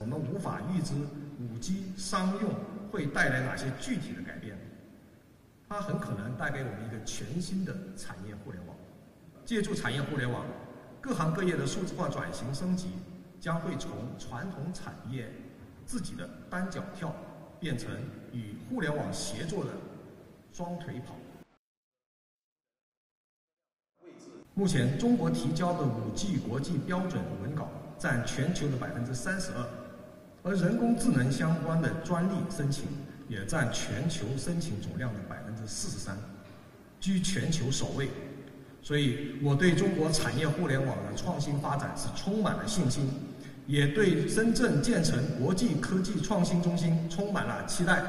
我们无法预知五 G 商用会带来哪些具体的改变，它很可能带给我们一个全新的产业互联网。借助产业互联网，各行各业的数字化转型升级，将会从传统产业自己的单脚跳，变成与互联网协作的双腿跑。目前，中国提交的五 G 国际标准文稿占全球的百分之三十二，而人工智能相关的专利申请也占全球申请总量的百分之四十三，居全球首位。所以，我对中国产业互联网的创新发展是充满了信心，也对深圳建成国际科技创新中心充满了期待。